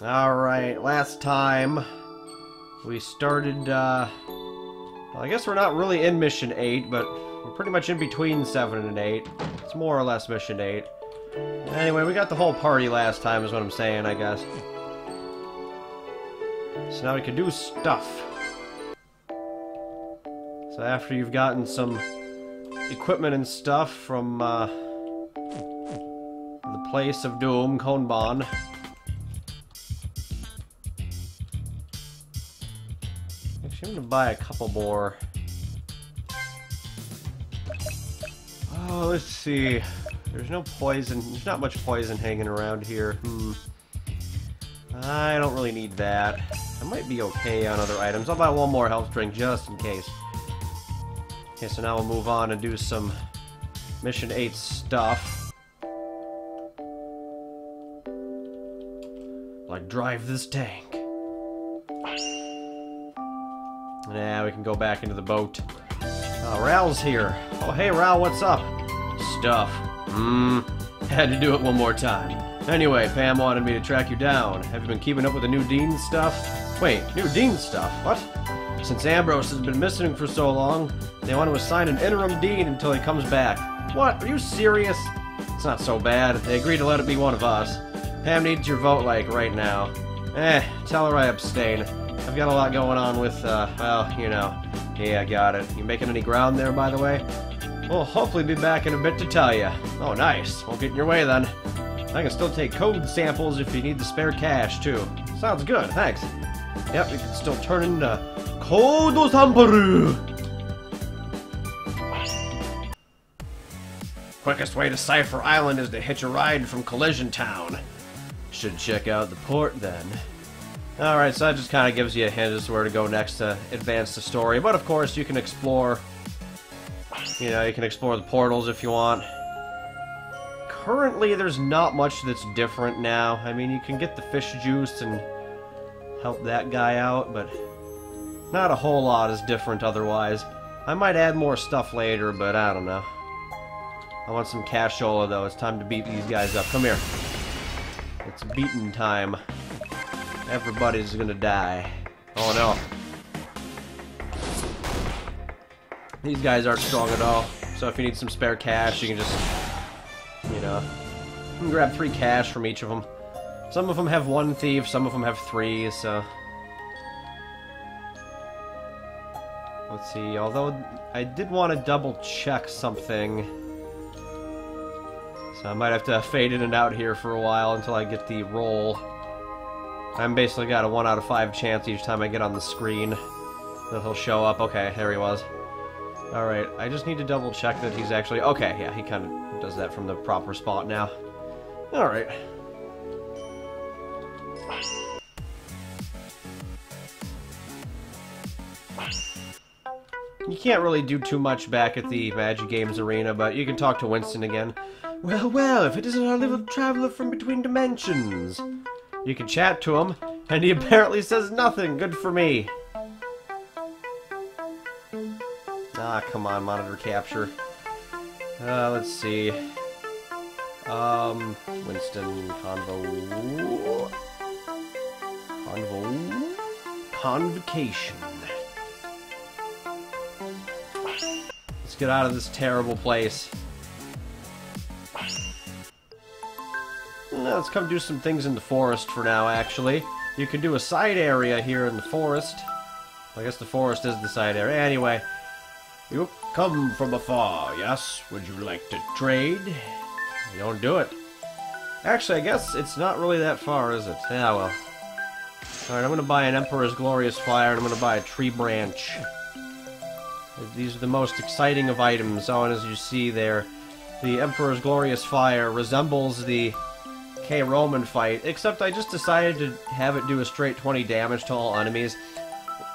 Alright, last time we started, uh... Well, I guess we're not really in Mission 8, but we're pretty much in between 7 and 8. It's more or less Mission 8. Anyway, we got the whole party last time is what I'm saying, I guess. So now we can do stuff. So after you've gotten some equipment and stuff from, uh, the place of doom, Konban. Actually, I'm gonna buy a couple more. Oh, let's see. There's no poison. There's not much poison hanging around here. Hmm. I don't really need that. I might be okay on other items. I'll buy one more health drink just in case. Okay, so now we'll move on and do some Mission 8 stuff. Like drive this tank. Now we can go back into the boat. Oh, Ral's here. Oh, hey, Ral, what's up? Stuff. Mmm. Had to do it one more time. Anyway, Pam wanted me to track you down. Have you been keeping up with the new Dean stuff? Wait, new Dean stuff? What? Since Ambrose has been missing for so long, they want to assign an interim Dean until he comes back. What? Are you serious? It's not so bad. They agreed to let it be one of us. Pam needs your vote, like, right now. Eh, tell her I abstain. I've got a lot going on with, uh, well, you know. Yeah, I got it. You making any ground there, by the way? We'll hopefully be back in a bit to tell you. Oh, nice. Won't get in your way, then. I can still take code samples if you need the spare cash, too. Sounds good, thanks. Yep, you can still turn into Code Samparu! Quickest way to Cipher Island is to hitch a ride from Collision Town. Should check out the port, then. Alright, so that just kind of gives you a hint as to where to go next to advance the story. But of course, you can explore... You know, you can explore the portals if you want. Currently, there's not much that's different now. I mean, you can get the fish juice and help that guy out, but not a whole lot is different otherwise. I might add more stuff later, but I don't know. I want some cashola, though. It's time to beat these guys up. Come here. It's beating time. Everybody's gonna die. Oh no. These guys aren't strong at all. So if you need some spare cash, you can just, you know, you can grab three cash from each of them. Some of them have one thief, some of them have three, so... Let's see, although I did want to double check something. So I might have to fade in and out here for a while until I get the roll. I'm basically got a 1 out of 5 chance each time I get on the screen that he'll show up. Okay, there he was. Alright, I just need to double check that he's actually... Okay, yeah, he kind of does that from the proper spot now. Alright. You can't really do too much back at the Magic Games Arena, but you can talk to Winston again. Well, well, if it isn't our little traveler from between dimensions. You can chat to him, and he apparently says nothing. Good for me. Ah, come on, monitor capture. Uh, let's see. Um, Winston Convo... Convo... Convocation. Let's get out of this terrible place. Let's come do some things in the forest for now, actually. You can do a side area here in the forest. I guess the forest is the side area. Anyway, you come from afar, yes? Would you like to trade? You don't do it. Actually, I guess it's not really that far, is it? Yeah, well. Alright, I'm gonna buy an Emperor's Glorious Fire, and I'm gonna buy a Tree Branch. These are the most exciting of items. Oh, and as you see there, the Emperor's Glorious Fire resembles the K Roman fight, except I just decided to have it do a straight 20 damage to all enemies.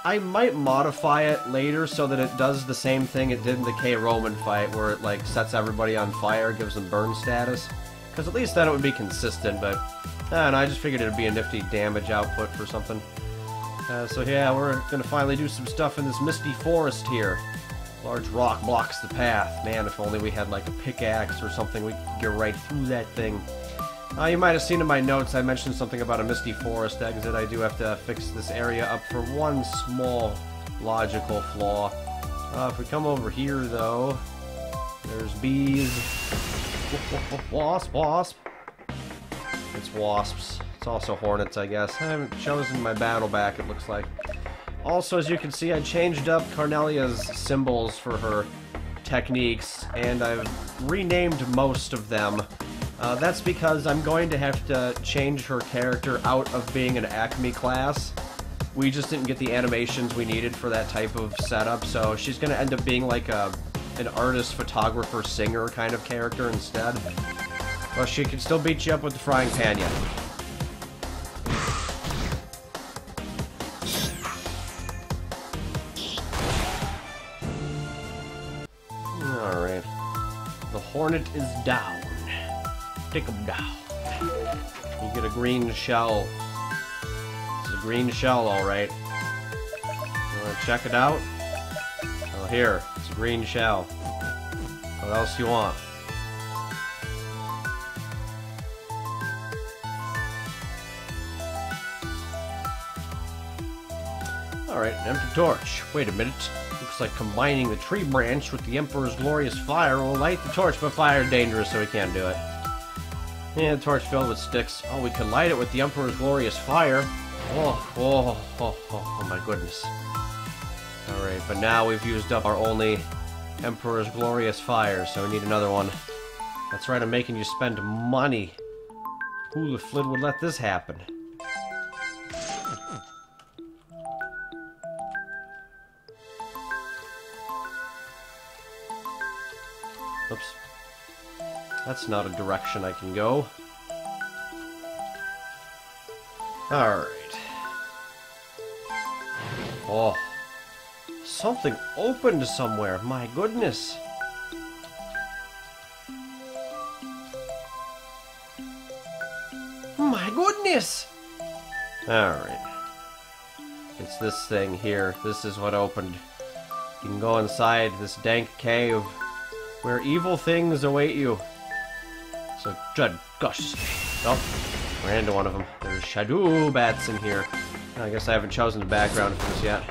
I might modify it later so that it does the same thing it did in the K Roman fight, where it like sets everybody on fire, gives them burn status. Because at least then it would be consistent, but I I just figured it would be a nifty damage output for something. Uh, so yeah, we're gonna finally do some stuff in this misty forest here. Large rock blocks the path. Man, if only we had like a pickaxe or something, we could get right through that thing. Uh, you might have seen in my notes I mentioned something about a Misty Forest exit. I do have to fix this area up for one small logical flaw. Uh, if we come over here, though, there's bees. Wasp, wasp. It's wasps. It's also hornets, I guess. I haven't chosen my battle back, it looks like. Also, as you can see, I changed up Carnelia's symbols for her techniques, and I've renamed most of them. Uh, that's because I'm going to have to change her character out of being an Acme class. We just didn't get the animations we needed for that type of setup, so she's going to end up being like a an artist, photographer, singer kind of character instead. Well, she can still beat you up with the frying pan yet. Alright. The Hornet is down. Take him down. You get a green shell. It's a green shell, alright. Wanna check it out? Oh, here. It's a green shell. What else you want? Alright, an empty torch. Wait a minute. Looks like combining the tree branch with the Emperor's glorious fire will light the torch, but fire is dangerous, so we can't do it. Yeah, the torch filled with sticks. Oh, we can light it with the Emperor's glorious fire. Oh, oh, oh, oh, oh my goodness. Alright, but now we've used up our only Emperor's glorious fire, so we need another one. That's right, I'm making you spend money. Who the flid would let this happen? That's not a direction I can go. Alright. Oh. Something opened somewhere. My goodness. My goodness! Alright. It's this thing here. This is what opened. You can go inside this dank cave where evil things await you. So, Judd, gosh. Oh, ran into one of them. There's Shadow bats in here. I guess I haven't chosen the background for this yet.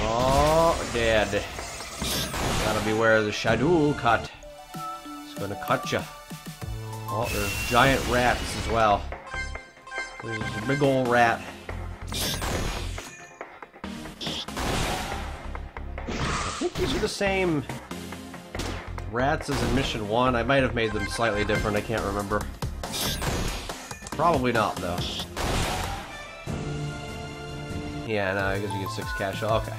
Oh, dead. Gotta beware the Shadow cut. It's gonna cut you. Oh, there's giant rats as well. There's a big old rat. I think these are the same rats is in Mission 1. I might have made them slightly different, I can't remember. Probably not, though. Yeah, no, I guess you get 6 cash. Okay.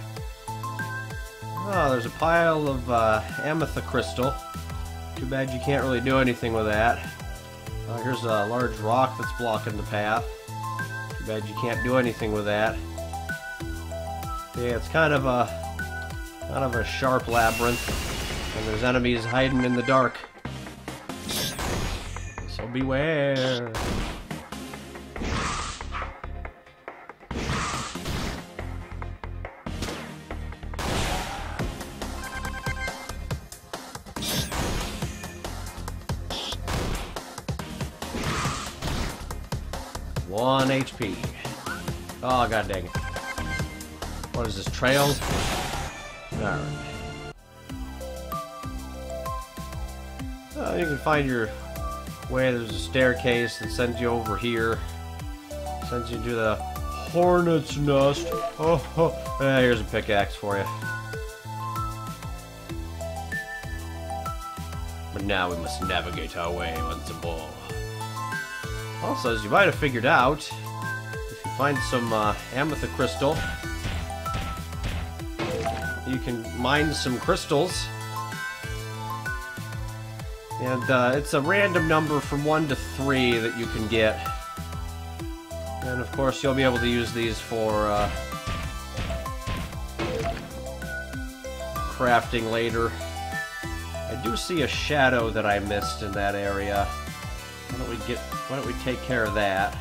Oh, there's a pile of uh, amethyst crystal. Too bad you can't really do anything with that. Uh, here's a large rock that's blocking the path. Too bad you can't do anything with that. Yeah, it's kind of a kind of a sharp labyrinth, and there's enemies hiding in the dark. So beware. One HP. Oh, god dang it. What is this, trails? Alright. Oh, you can find your way. There's a staircase that sends you over here. Sends you to the hornet's nest. Oh, oh. Eh, here's a pickaxe for you. But now we must navigate our way once more. Also, as you might have figured out, if you find some uh, amethyst crystal, you can mine some crystals. And uh, it's a random number from 1 to 3 that you can get. And of course, you'll be able to use these for uh, crafting later. I do see a shadow that I missed in that area. Why don't we get why don't we take care of that?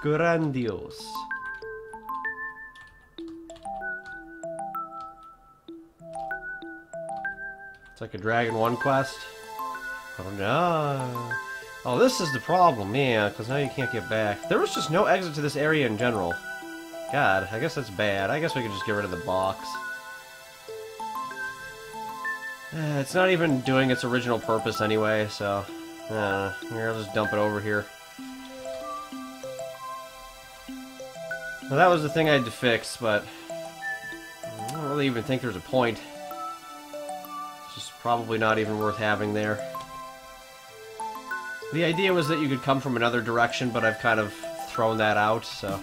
Grandiose. It's like a Dragon 1 quest. Oh no. Oh, this is the problem, yeah, because now you can't get back. There was just no exit to this area in general. God, I guess that's bad. I guess we could just get rid of the box. Eh, it's not even doing its original purpose anyway, so... Uh, here, I'll just dump it over here. Well, that was the thing I had to fix, but... I don't really even think there's a point. It's just probably not even worth having there. The idea was that you could come from another direction, but I've kind of thrown that out, so...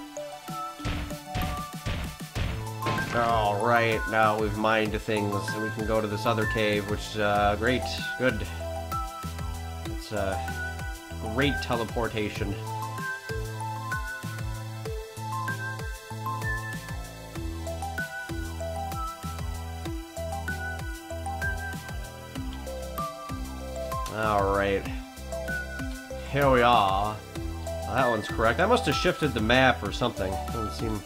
Alright, now we've mined things, and we can go to this other cave, which, uh, great, good. It's, uh, great teleportation. Here we are. that one's correct. I must have shifted the map or something. Doesn't seem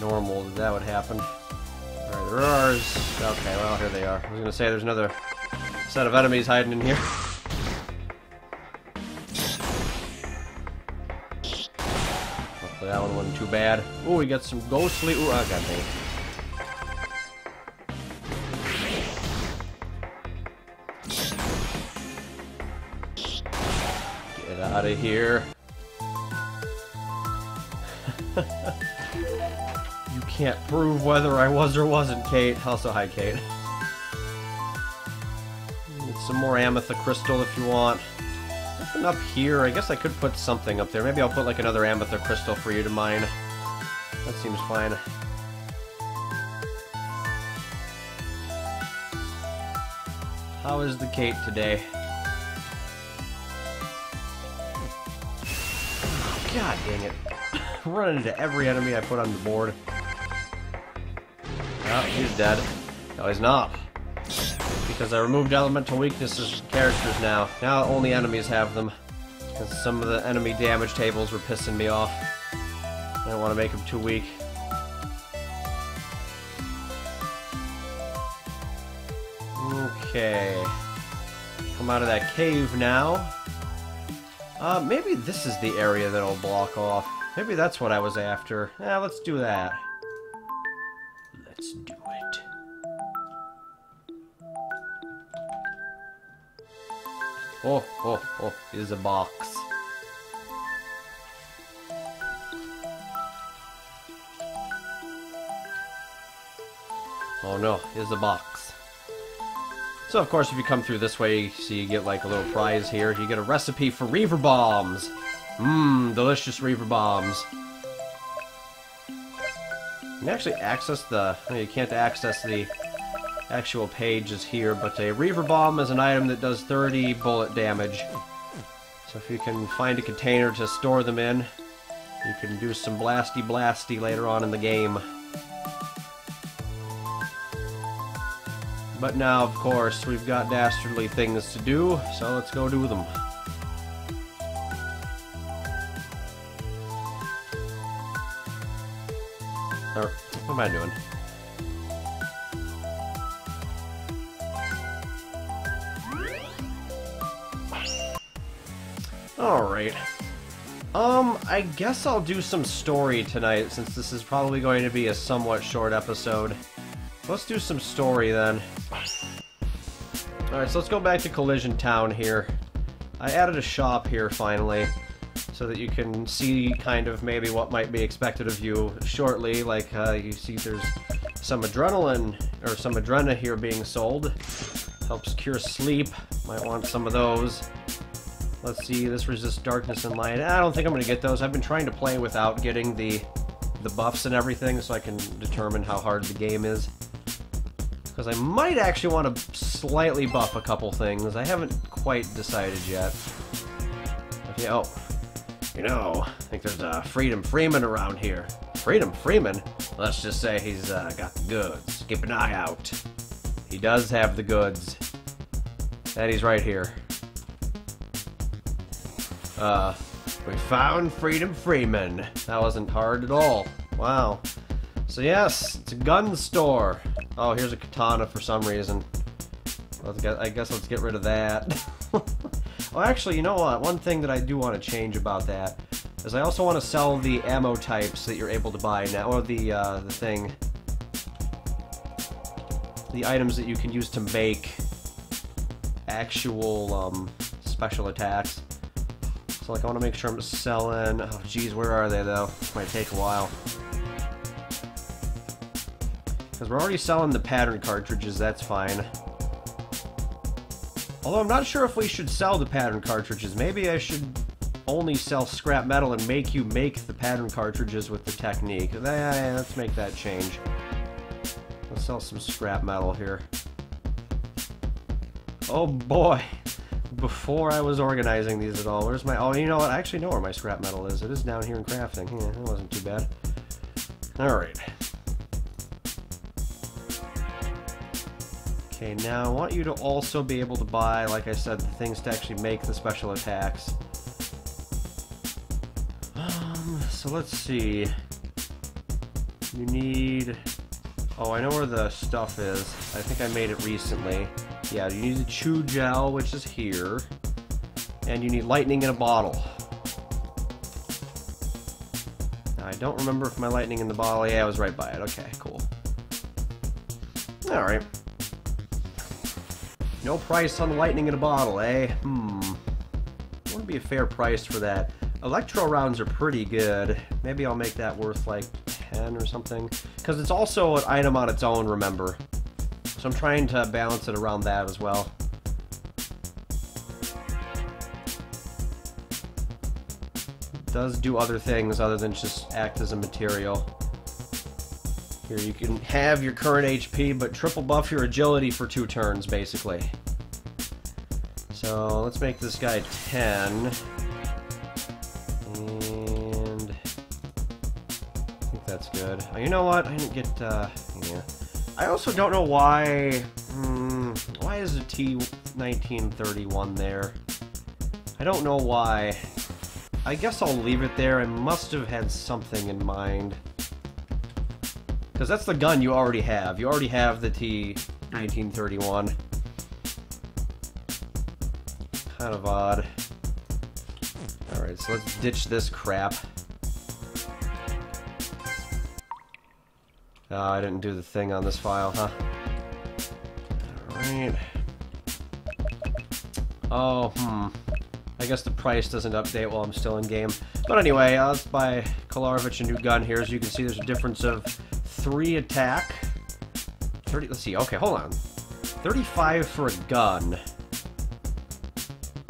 normal that that would happen. Alright, there are... Okay, well, here they are. I was gonna say there's another set of enemies hiding in here. Hopefully that one wasn't too bad. Ooh, we got some ghostly... Ooh, oh, god dang. Here. you can't prove whether I was or wasn't, Kate. Also, hi, Kate. Need some more Amethyst Crystal if you want. Nothing up here. I guess I could put something up there. Maybe I'll put like another Amethyst Crystal for you to mine. That seems fine. How is the Kate today? God dang it. Running into every enemy I put on the board. Oh, he's dead. No, he's not. Because I removed elemental weaknesses from characters now. Now only enemies have them. Because some of the enemy damage tables were pissing me off. I don't want to make them too weak. Okay. Come out of that cave now. Uh, maybe this is the area that'll block off. Maybe that's what I was after. Yeah, let's do that. Let's do it. Oh, oh, oh, here's a box. Oh no, here's a box. So of course if you come through this way, so you get like a little prize here. You get a recipe for Reaver Bombs. Mmm, delicious Reaver Bombs. You can actually access the... you can't access the actual pages here, but a Reaver Bomb is an item that does 30 bullet damage. So if you can find a container to store them in, you can do some blasty blasty later on in the game. But now, of course, we've got dastardly things to do, so let's go do them. Or, what am I doing? Alright. Um, I guess I'll do some story tonight, since this is probably going to be a somewhat short episode. Let's do some story then. Alright, so let's go back to Collision Town here. I added a shop here finally, so that you can see kind of maybe what might be expected of you shortly. Like, uh, you see there's some adrenaline, or some adrena here being sold. Helps cure sleep. Might want some of those. Let's see, this resists darkness and light. I don't think I'm going to get those. I've been trying to play without getting the the buffs and everything so I can determine how hard the game is. Because I might actually want to slightly buff a couple things. I haven't quite decided yet. Okay, oh. You know, I think there's a Freedom Freeman around here. Freedom Freeman? Let's just say he's uh, got the goods. Keep an eye out. He does have the goods. And he's right here. Uh, we found Freedom Freeman. That wasn't hard at all. Wow. So yes, it's a gun store. Oh, here's a katana for some reason. Let's get, I guess let's get rid of that. oh, actually, you know what? One thing that I do want to change about that is I also want to sell the ammo types that you're able to buy now, or the, uh, the thing, the items that you can use to make actual, um, special attacks. So, like, I want to make sure I'm selling... Oh, geez, where are they, though? Might take a while. Because we're already selling the pattern cartridges, that's fine. Although I'm not sure if we should sell the pattern cartridges. Maybe I should only sell scrap metal and make you make the pattern cartridges with the technique. Let's make that change. Let's sell some scrap metal here. Oh boy! Before I was organizing these at all, where's my... Oh, you know what? I actually know where my scrap metal is. It is down here in crafting. Yeah, that wasn't too bad. Alright. Okay, now I want you to also be able to buy, like I said, the things to actually make the special attacks. Um, so let's see. You need... Oh, I know where the stuff is. I think I made it recently. Yeah, you need the chew gel, which is here. And you need lightning in a bottle. Now, I don't remember if my lightning in the bottle... Yeah, I was right by it. Okay, cool. Alright. No price on lightning in a bottle, eh? Hmm. Wouldn't be a fair price for that. Electro rounds are pretty good. Maybe I'll make that worth like 10 or something. Because it's also an item on its own, remember. So I'm trying to balance it around that as well. Does do other things other than just act as a material. Here, you can have your current HP, but triple buff your agility for two turns, basically. So, let's make this guy 10. And... I think that's good. Oh, you know what? I didn't get, uh... Yeah. I also don't know why... Hmm, why is the T-1931 there? I don't know why. I guess I'll leave it there. I must have had something in mind. Because that's the gun you already have. You already have the T-1931. Kind of odd. Alright, so let's ditch this crap. Oh, I didn't do the thing on this file, huh? Alright. Oh, hmm. I guess the price doesn't update while I'm still in game. But anyway, uh, let's buy Kolarovich a new gun here. As you can see, there's a difference of 3 attack. 30, let's see, okay, hold on. 35 for a gun.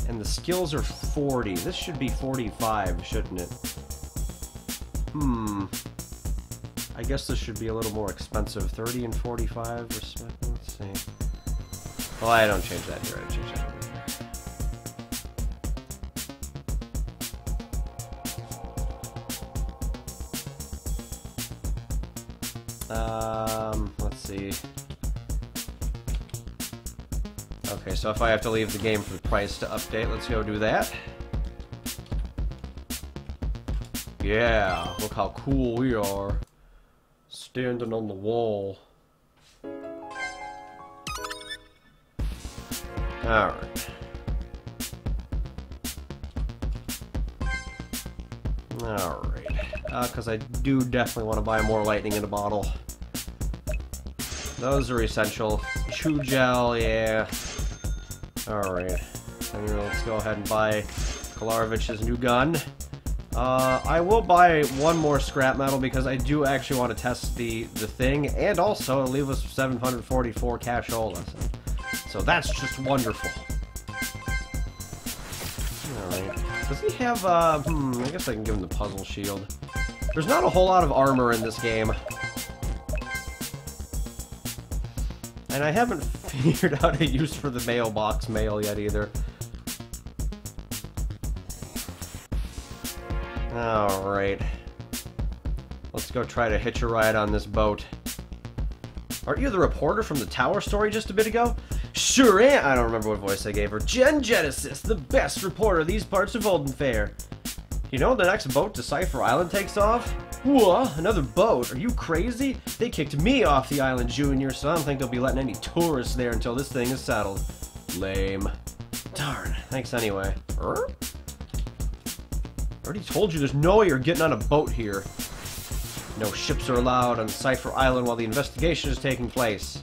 And the skills are 40. This should be 45, shouldn't it? Hmm. I guess this should be a little more expensive. 30 and 45, respect. Let's see. Well, I don't change that here. I change that so if I have to leave the game for the price to update, let's go do that. Yeah, look how cool we are. Standing on the wall. Alright. Alright. Because uh, I do definitely want to buy more lightning in a bottle. Those are essential. Chew gel, yeah. Alright. Let's go ahead and buy Kolarovich's new gun. Uh, I will buy one more scrap metal because I do actually want to test the, the thing, and also leave us 744 cash casholas. So that's just wonderful. Alright. Does he have, uh, hmm, I guess I can give him the puzzle shield. There's not a whole lot of armor in this game. And I haven't figured out a use for the mailbox mail yet either. Alright. Let's go try to hitch a ride on this boat. Aren't you the reporter from the tower story just a bit ago? Sure am! I don't remember what voice I gave her. Jen Genesis, the best reporter these parts of Olden Fair. You know the next boat to Cipher Island takes off? What? Another boat? Are you crazy? They kicked me off the island, Junior, so I don't think they'll be letting any tourists there until this thing is settled. Lame. Darn. Thanks anyway. Er? Already told you there's no way you're getting on a boat here. No ships are allowed on Cipher Island while the investigation is taking place.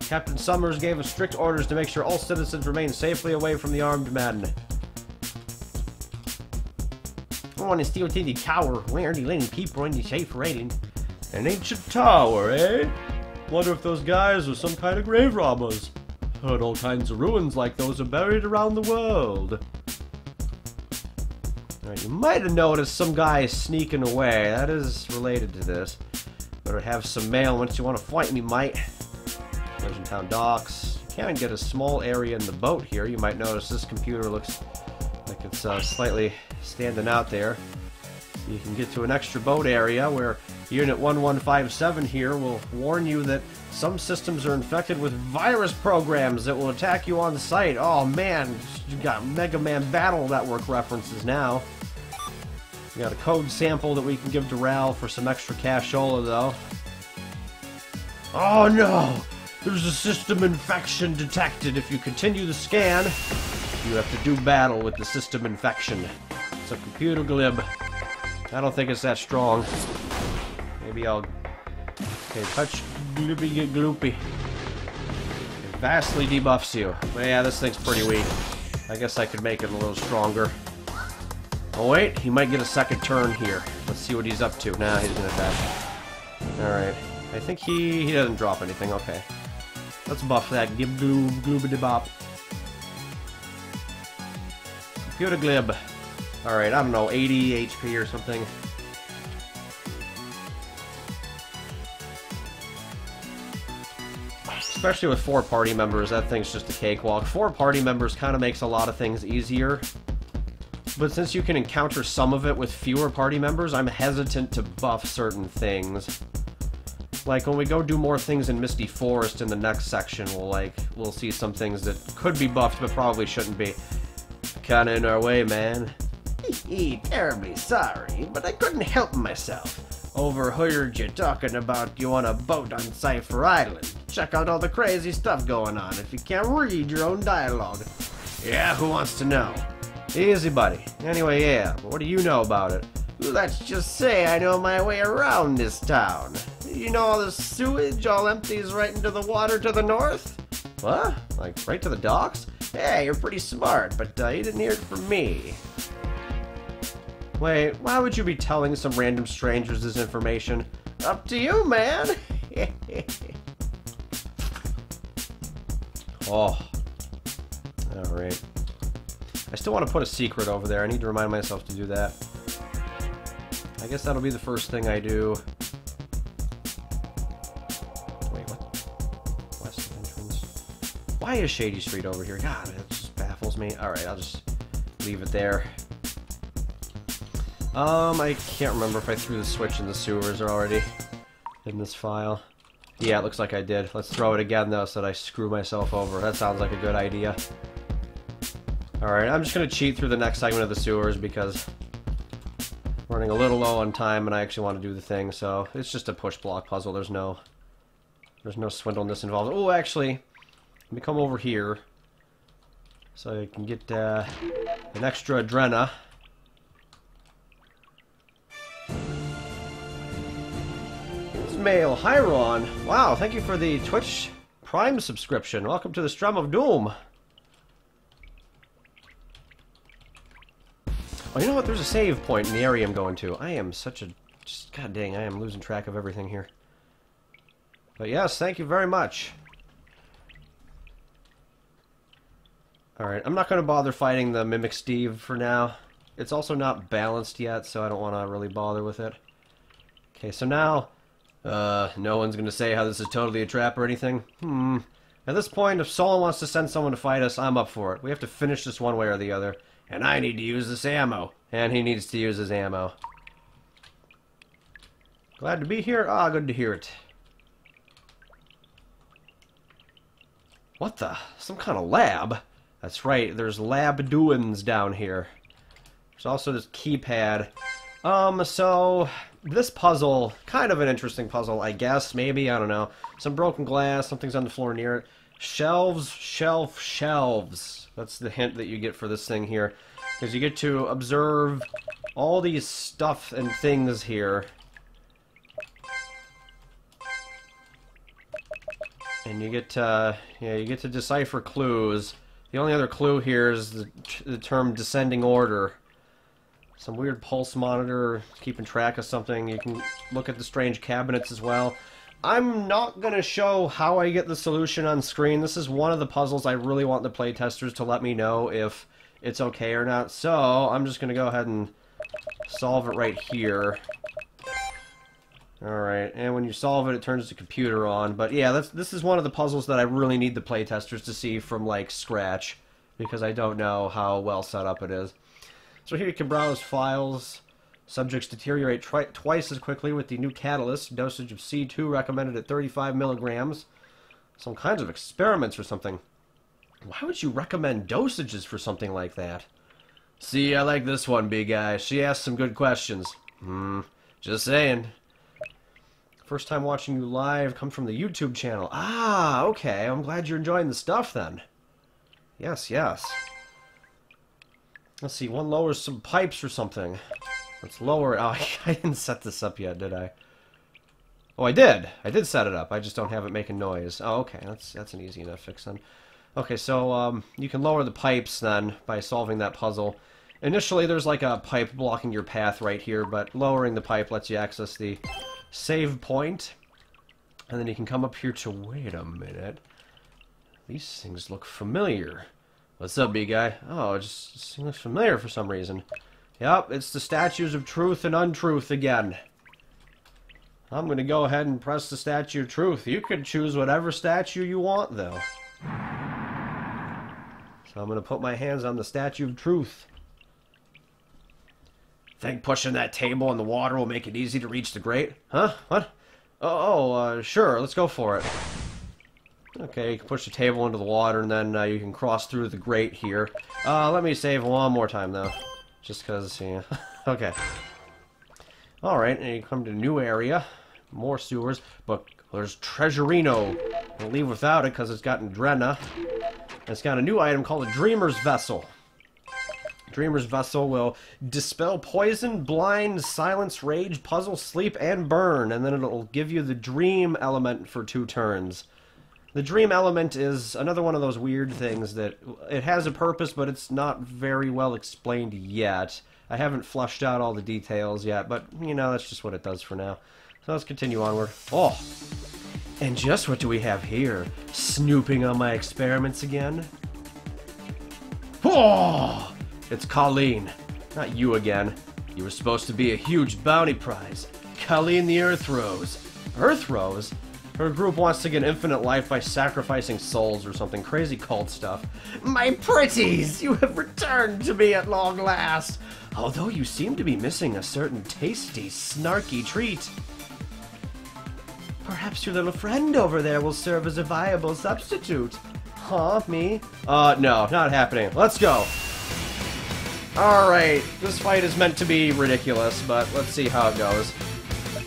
Captain Summers gave us strict orders to make sure all citizens remain safely away from the armed men. I want to steal to the tower. Where the letting people in the safe rating? An ancient tower, eh? Wonder if those guys are some kind of grave robbers. Heard all kinds of ruins like those are buried around the world. You might have noticed some guy sneaking away. That is related to this. Better have some mail once you want to fight me, mate. Legend Town docks. You can get a small area in the boat here. You might notice this computer looks like it's uh, slightly standing out there. You can get to an extra boat area where Unit 1157 here will warn you that some systems are infected with virus programs that will attack you on site. Oh man, you got Mega Man Battle Network references now. We got a code sample that we can give to Ral for some extra cashola though. Oh no! There's a system infection detected. If you continue the scan, you have to do battle with the system infection. It's a computer glib. I don't think it's that strong. Maybe I'll... Okay, touch gloopy get gloopy. It vastly debuffs you. But yeah, this thing's pretty weak. I guess I could make it a little stronger. Oh wait, he might get a second turn here. Let's see what he's up to. Nah, he's gonna dash. Alright. I think he, he doesn't drop anything. Okay. Let's buff that. Gib gloob gloobity bop. Computer glib. Alright, I don't know, 80 HP or something. Especially with four party members, that thing's just a cakewalk. Four party members kind of makes a lot of things easier. But since you can encounter some of it with fewer party members, I'm hesitant to buff certain things. Like, when we go do more things in Misty Forest in the next section, we'll, like, we'll see some things that could be buffed, but probably shouldn't be. Kinda in our way, man. Hee terribly sorry, but I couldn't help myself. Overheard you talking about you on a boat on Cipher Island. Check out all the crazy stuff going on if you can't read your own dialogue. Yeah, who wants to know? Easy, buddy. Anyway, yeah, what do you know about it? Let's just say I know my way around this town. You know all the sewage all empties right into the water to the north? What? Like, right to the docks? Hey, you're pretty smart, but uh, you didn't hear it from me. Wait, why would you be telling some random strangers this information? Up to you, man! oh. Alright. I still want to put a secret over there. I need to remind myself to do that. I guess that'll be the first thing I do. Why is Shady Street over here? God, it just baffles me. Alright, I'll just leave it there. Um, I can't remember if I threw the switch in the sewers already in this file. Yeah, it looks like I did. Let's throw it again, though, so that I screw myself over. That sounds like a good idea. Alright, I'm just going to cheat through the next segment of the sewers because I'm running a little low on time and I actually want to do the thing, so it's just a push block puzzle. There's no there's no swindleness involved. Oh, actually, let me come over here so I can get uh, an extra Adrena. mail. Hi, Ron. Wow, thank you for the Twitch Prime subscription. Welcome to the Strum of Doom. Oh, you know what? There's a save point in the area I'm going to. I am such a... Just, God dang, I am losing track of everything here. But yes, thank you very much. Alright, I'm not going to bother fighting the Mimic Steve for now. It's also not balanced yet, so I don't want to really bother with it. Okay, so now uh, no one's gonna say how this is totally a trap or anything? Hmm. At this point, if Solon wants to send someone to fight us, I'm up for it. We have to finish this one way or the other. And I need to use this ammo. And he needs to use his ammo. Glad to be here? Ah, good to hear it. What the? Some kind of lab? That's right, there's lab doings down here. There's also this keypad. Um, so this puzzle, kind of an interesting puzzle, I guess, maybe, I don't know. Some broken glass, something's on the floor near it. Shelves, shelf, shelves. That's the hint that you get for this thing here. Because you get to observe all these stuff and things here. And you get to, yeah, you get to decipher clues. The only other clue here is the, the term descending order. Some weird pulse monitor, keeping track of something. You can look at the strange cabinets as well. I'm not going to show how I get the solution on screen. This is one of the puzzles I really want the playtesters to let me know if it's okay or not. So, I'm just going to go ahead and solve it right here. Alright, and when you solve it, it turns the computer on. But yeah, that's, this is one of the puzzles that I really need the playtesters to see from, like, scratch. Because I don't know how well set up it is. So here you can browse files. Subjects deteriorate twice as quickly with the new catalyst. Dosage of C2 recommended at 35 milligrams. Some kinds of experiments or something. Why would you recommend dosages for something like that? See, I like this one, big guy. She asked some good questions. Hmm, just saying. First time watching you live, come from the YouTube channel. Ah, okay. I'm glad you're enjoying the stuff then. Yes, yes. Let's see, one lowers some pipes or something. Let's lower it. Oh, I didn't set this up yet, did I? Oh, I did. I did set it up. I just don't have it making noise. Oh, okay. That's that's an easy enough fix then. Okay, so um, you can lower the pipes then by solving that puzzle. Initially, there's like a pipe blocking your path right here, but lowering the pipe lets you access the save point. And then you can come up here to... Wait a minute. These things look familiar. What's up, big guy? Oh, it just seems familiar for some reason. Yep, it's the statues of truth and untruth again. I'm to go ahead and press the statue of truth. You can choose whatever statue you want, though. So I'm to put my hands on the statue of truth. Think pushing that table in the water will make it easy to reach the grate? Huh? What? Oh, oh uh, sure, let's go for it. Okay, you can push the table into the water, and then uh, you can cross through the grate here. Uh, let me save one more time, though. Just because, yeah. okay. Alright, and you come to a new area. More sewers, but there's Treasurino. We'll leave without it because it's got Drenna. It's got a new item called a Dreamer's Vessel. Dreamer's Vessel will dispel poison, blind, silence, rage, puzzle, sleep, and burn, and then it'll give you the dream element for two turns. The dream element is another one of those weird things that it has a purpose, but it's not very well explained yet. I haven't flushed out all the details yet, but, you know, that's just what it does for now. So let's continue onward. Oh! And just what do we have here? Snooping on my experiments again? Oh! It's Colleen. Not you again. You were supposed to be a huge bounty prize. Colleen the Earth Rose. Earth Rose? Her group wants to get infinite life by sacrificing souls or something crazy cult stuff. My pretties! You have returned to me at long last! Although you seem to be missing a certain tasty, snarky treat. Perhaps your little friend over there will serve as a viable substitute. Huh, me? Uh, no, not happening. Let's go! Alright, this fight is meant to be ridiculous, but let's see how it goes.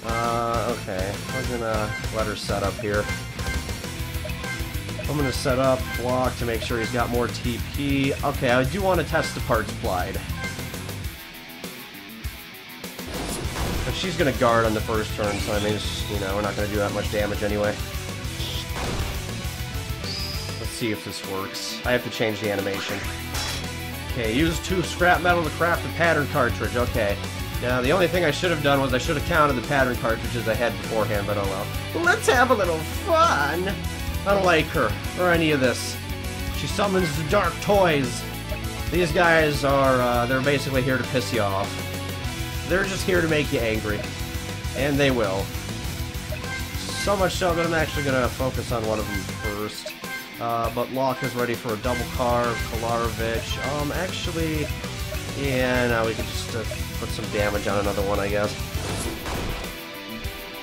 Uh, okay. I'm gonna let her set up here. I'm gonna set up block to make sure he's got more TP. Okay, I do want to test the parts applied. But she's gonna guard on the first turn, so I mean, you know, we're not gonna do that much damage anyway. Let's see if this works. I have to change the animation. Okay, use two scrap metal to craft a pattern cartridge. Okay. Now, the only thing I should have done was I should have counted the pattern cartridges I had beforehand, but oh well. Let's have a little fun! I don't like her, or any of this. She summons the dark toys. These guys are, uh, they're basically here to piss you off. They're just here to make you angry. And they will. So much so that I'm actually to focus on one of them first. Uh, but Locke is ready for a double carve. Kolarovich. Um, actually, yeah, now we can just uh, put some damage on another one, I guess.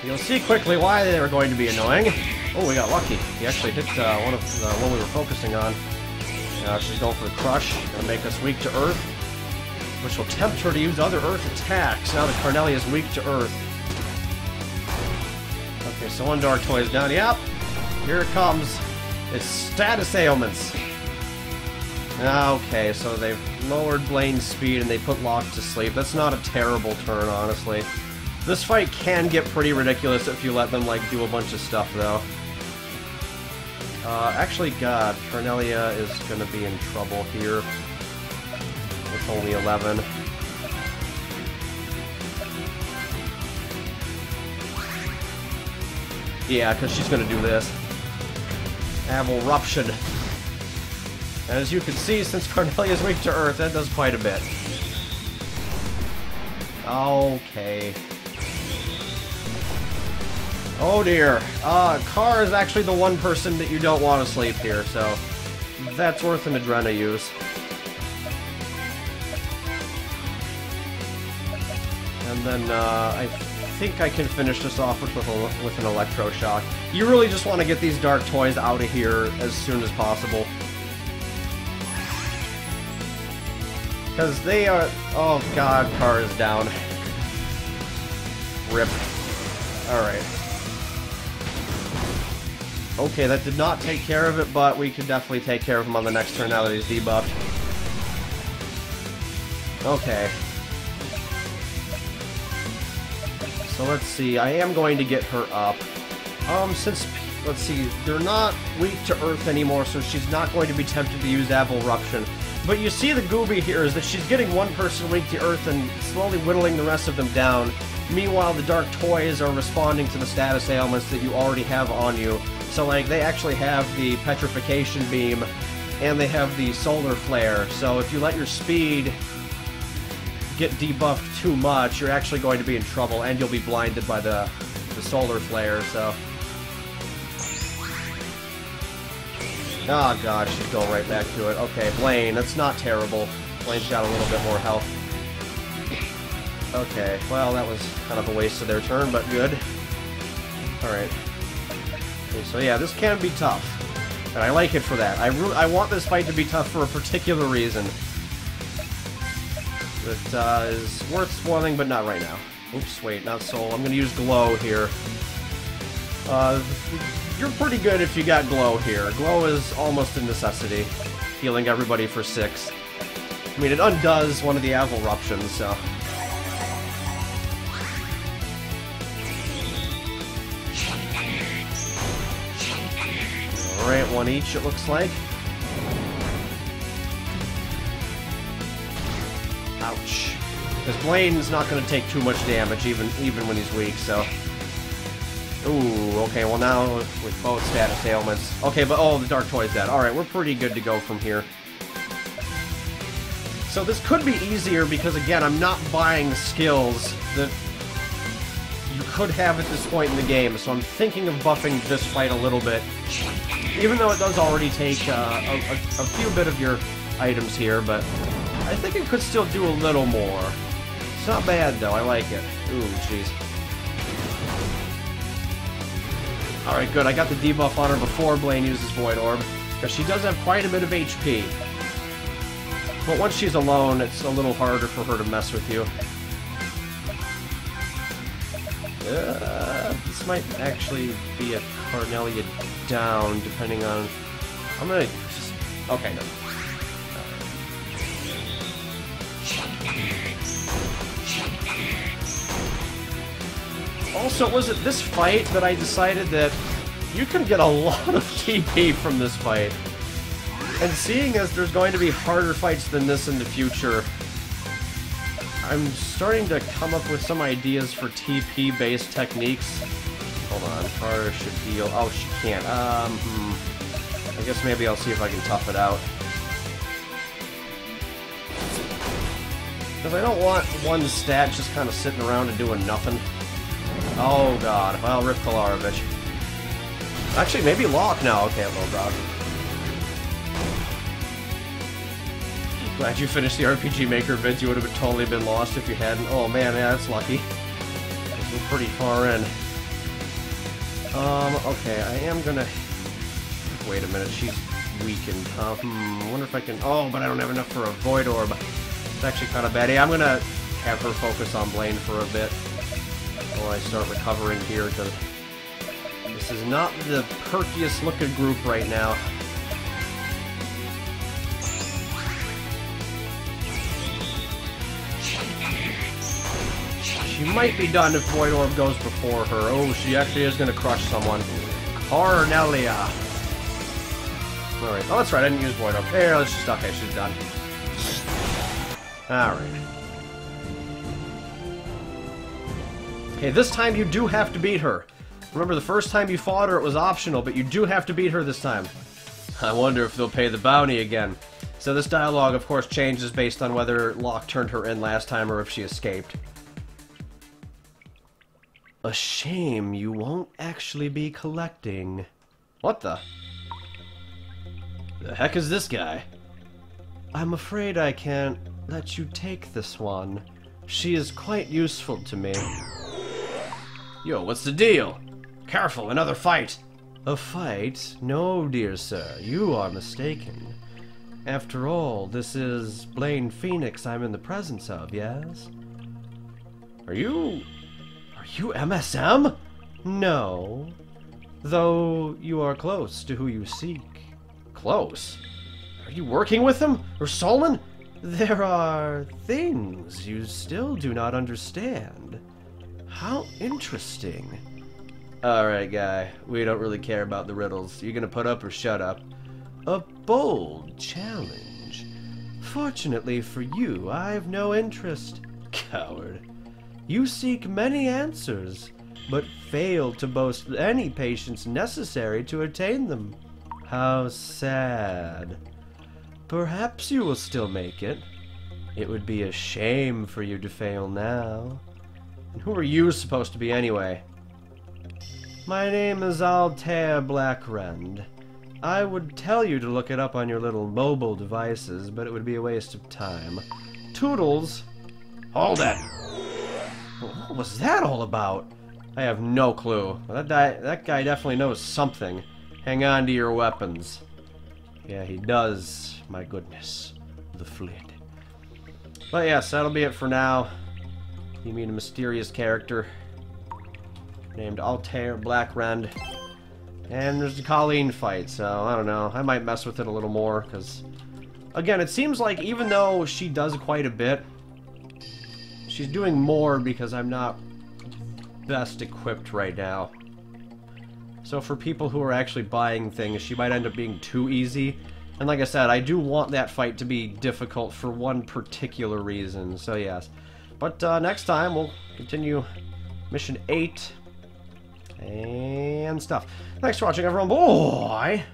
You'll see quickly why they were going to be annoying. Oh, we got lucky. He actually hit uh, one of the uh, one we were focusing on. Uh, she's going for the crush, gonna make us weak to Earth, which will tempt her to use other Earth attacks. Now that Carnelia is weak to Earth. Okay, so one Dark Toy is down. Yep, here it comes. It's status ailments. Okay, so they've lowered Blaine's speed and they put Locke to sleep. That's not a terrible turn, honestly. This fight can get pretty ridiculous if you let them, like, do a bunch of stuff, though. Uh, actually, God, Cornelia is gonna be in trouble here. With only 11. Yeah, because she's gonna do this. Avalruption. And as you can see, since Cornelia is weak to Earth, that does quite a bit. Okay. Oh dear. Uh, Car is actually the one person that you don't want to sleep here, so that's worth an Adrena use. And then uh, I think I can finish this off with, with, a, with an Electroshock. You really just want to get these Dark Toys out of here as soon as possible. Because they are... Oh god, car is down. Rip. Alright. Okay, that did not take care of it, but we can definitely take care of him on the next turn now that he's debuffed. Okay. So let's see, I am going to get her up. Um, since, let's see, they're not weak to Earth anymore, so she's not going to be tempted to use Avalruption. But you see the gooby here is that she's getting one person weak to Earth and slowly whittling the rest of them down. Meanwhile, the Dark Toys are responding to the status ailments that you already have on you. So, like, they actually have the Petrification Beam, and they have the Solar Flare. So if you let your speed get debuffed too much, you're actually going to be in trouble, and you'll be blinded by the, the Solar Flare, so... Oh god, she's going right back to it. Okay, Blaine, that's not terrible. Blaine's got a little bit more health. Okay, well, that was kind of a waste of their turn, but good. Alright. Okay, so yeah, this can be tough. And I like it for that. I, I want this fight to be tough for a particular reason. That uh, is worth spoiling, but not right now. Oops, wait, not Soul. I'm to use Glow here. Uh, you're pretty good if you got Glow here. Glow is almost a necessity. Healing everybody for 6. I mean, it undoes one of the Avalruptions, so... Alright, one each, it looks like. Because Blaine's not going to take too much damage, even even when he's weak, so... Ooh, okay, well now with both status ailments... Okay, but oh, the Dark Toy's dead. Alright, we're pretty good to go from here. So this could be easier because, again, I'm not buying skills that you could have at this point in the game, so I'm thinking of buffing this fight a little bit even though it does already take uh, a, a, a, few bit of your items here, but I think it could still do a little more. Not bad, though. I like it. Ooh, jeez. Alright, good. I got the debuff on her before Blaine uses Void Orb, because she does have quite a bit of HP. But once she's alone, it's a little harder for her to mess with you. Uh, this might actually be a Cornelia down, depending on... I'm gonna just... Okay, no. Also, was it this fight that I decided that you can get a lot of TP from this fight? And seeing as there's going to be harder fights than this in the future, I'm starting to come up with some ideas for TP-based techniques. Hold on, Tara should heal. Oh, she can't. Um, hmm. I guess maybe I'll see if I can tough it out. Because I don't want one stat just kind of sitting around and doing nothing. Oh god, well, Rip Kolarovich. Actually, maybe Locke now. Okay, little dog. Glad you finished the RPG Maker vids. You would have totally been lost if you hadn't. Oh man, yeah, that's lucky. We're pretty far in. Um, okay, I am gonna... Wait a minute, she's weakened. Uh, hmm, wonder if I can... Oh, but I don't have enough for a Void Orb. It's actually kind of bad. Hey, I'm gonna have her focus on Blaine for a bit while I start recovering here, because This is not the perkiest looking group right now. She might be done if Void Orb goes before her. Oh, she actually is going to crush someone. Cornelia. Alright. Oh, that's right. I didn't use Void Orb. Here, let's just... Okay, she's done. Alright. Okay, this time you do have to beat her. Remember, the first time you fought her, it was optional, but you do have to beat her this time. I wonder if they'll pay the bounty again. So this dialogue, of course, changes based on whether Locke turned her in last time or if she escaped. A shame you won't actually be collecting. What the? The heck is this guy? I'm afraid I can't let you take this one. She is quite useful to me. Yo, what's the deal? Careful, another fight! A fight? No, dear sir, you are mistaken. After all, this is Blaine Phoenix I'm in the presence of, yes? Are you... Are you MSM? No. Though you are close to who you seek. Close? Are you working with him? Or Solon? There are things you still do not understand. How interesting. Alright, guy. We don't really care about the riddles. You're gonna put up or shut up? A bold challenge. Fortunately for you, I've no interest. Coward. You seek many answers, but fail to boast any patience necessary to attain them. How sad. Perhaps you will still make it. It would be a shame for you to fail now. And who are you supposed to be anyway? My name is Altair Blackrend. I would tell you to look it up on your little mobile devices, but it would be a waste of time. Toodles! Hold it! What was that all about? I have no clue. That guy, that guy definitely knows something. Hang on to your weapons. Yeah, he does. My goodness. The flit. But yes, that'll be it for now. You meet a mysterious character named Altair Blackrend. And there's the Colleen fight, so I don't know. I might mess with it a little more, because... Again, it seems like even though she does quite a bit, she's doing more because I'm not best equipped right now. So for people who are actually buying things, she might end up being too easy. And like I said, I do want that fight to be difficult for one particular reason, so yes. But uh, next time, we'll continue Mission 8 and stuff. Thanks for watching, everyone. Boy!